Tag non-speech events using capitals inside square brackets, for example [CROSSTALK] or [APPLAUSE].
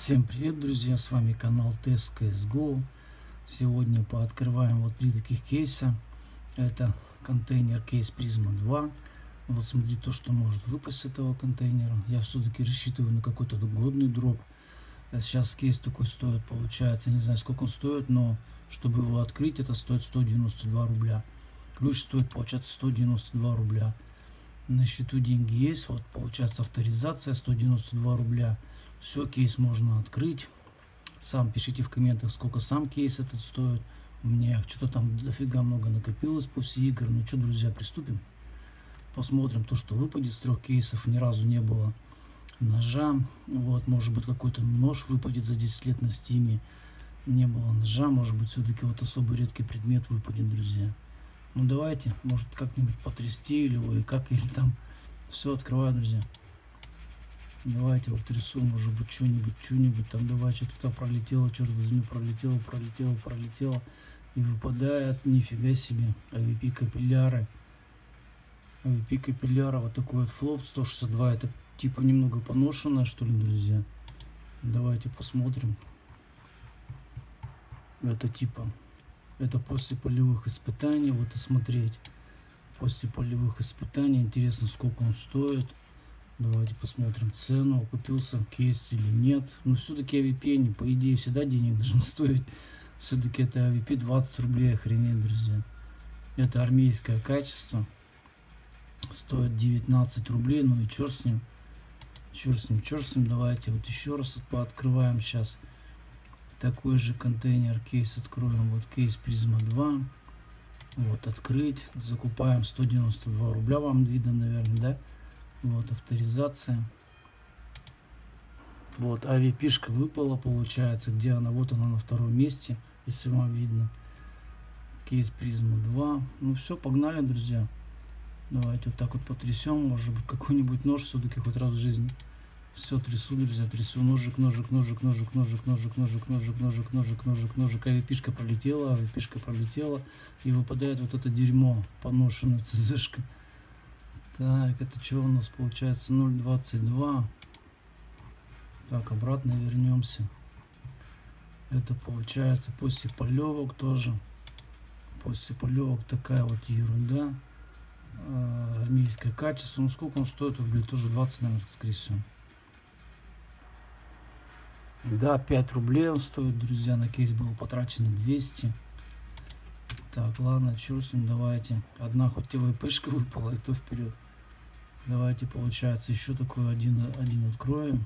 Всем привет, друзья! С вами канал Тест CSGO. Сегодня пооткрываем вот три таких кейса. Это контейнер кейс Prisma 2. Вот смотри то, что может выпасть с этого контейнера. Я все-таки рассчитываю на какой-то годный дроп. Сейчас кейс такой стоит, получается, не знаю сколько он стоит, но чтобы его открыть, это стоит 192 рубля. Ключ стоит, получается, 192 рубля. На счету деньги есть, вот получается авторизация 192 рубля. Все, кейс можно открыть. Сам пишите в комментах, сколько сам кейс этот стоит. Меня что-то там дофига много накопилось после игр. Ну что, друзья, приступим. Посмотрим то, что выпадет с трех кейсов. Ни разу не было ножа. Вот, может быть, какой-то нож выпадет за 10 лет на Steam е. Не было ножа, может быть, все-таки вот особый редкий предмет выпадет, друзья. Ну давайте, может как-нибудь потрясти или вы как, или там все открываю, друзья. Давайте вот трясу, может быть, что-нибудь, что-нибудь там, давай, что-то пролетело, черт возьми, пролетело, пролетело, пролетело. И выпадает, нифига себе, AVP капилляры. AVP капилляра, вот такой вот флоп 162, это типа немного поношенное, что ли, друзья. Давайте посмотрим. Это типа это после полевых испытаний. Вот и смотреть. После полевых испытаний. Интересно, сколько он стоит. Давайте посмотрим цену. Купился кейс или нет. Но все-таки AWP, по идее, всегда денег [LAUGHS] должен стоить. Все-таки это AWP 20 рублей. Охренеть, друзья. Это армейское качество. Стоит 19 рублей. Ну и черт с ним. Черт с ним, черт с ним. Давайте вот еще раз пооткрываем сейчас такой же контейнер кейс откроем вот кейс призма 2 вот открыть закупаем 192 рубля вам видно наверное да вот авторизация вот авипишка выпала получается где она вот она на втором месте если вам видно кейс призма 2 ну все погнали друзья давайте вот так вот потрясем может быть какой-нибудь нож все-таки хоть раз в жизни все, трясу, друзья, трясу. Ножик, ножик, ножик, ножик, ножик, ножик, ножик, ножик, ножик, ножик, ножик, ножик. А пишка пролетела, а пишка пролетела. И выпадает вот это дерьмо, поношенная ЦЗшка. Так, это что у нас получается? 0.22. Так, обратно вернемся. Это получается после полевок тоже. После полевок такая вот ерунда. Армейское качество. Ну сколько он стоит? Рублей тоже 20, наверное, скорее всего. Да, 5 рублей он стоит, друзья. На кейс было потрачено 200. Так, ладно, ним, давайте. Одна хоть ТВПшка выпала, и то вперед. Давайте, получается, еще такой один, один откроем.